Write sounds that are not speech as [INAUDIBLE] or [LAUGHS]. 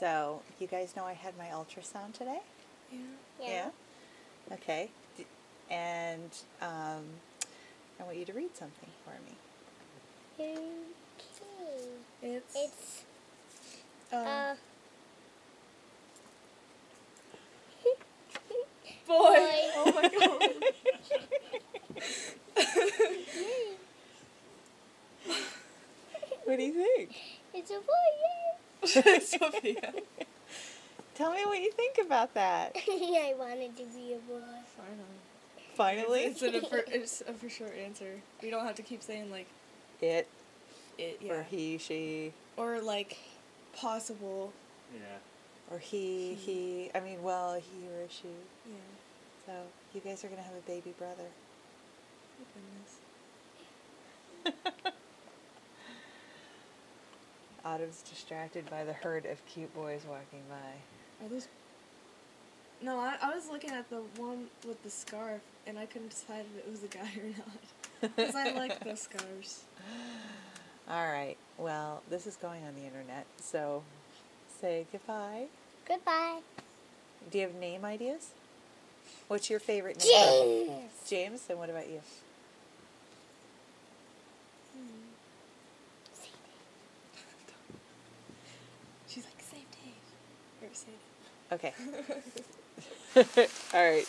So, you guys know I had my ultrasound today? Yeah. Yeah. Okay. And um, I want you to read something for me. Okay. It's, It's um, uh. [LAUGHS] boy. Oh my god. [LAUGHS] [LAUGHS] What do you think? It's a boy. [LAUGHS] Sophia. Tell me what you think about that. [LAUGHS] I wanted to be a boy. Finally. Finally, It's, it's, a for, [LAUGHS] it's a for sure answer. We don't have to keep saying like it it, yeah. or he, she, Or like possible. Yeah. or he, he. I mean, well, he or she. Yeah. So you guys are gonna have a baby brother. My goodness. Autumn's distracted by the herd of cute boys walking by. Are those? No, I, I was looking at the one with the scarf, and I couldn't decide if it was a guy or not. Because I like [LAUGHS] those scarves. All right. Well, this is going on the internet, so say goodbye. Goodbye. Do you have name ideas? What's your favorite name? James. James. And what about you? She's like, same Dave. Or say Okay. [LAUGHS] [LAUGHS] All right.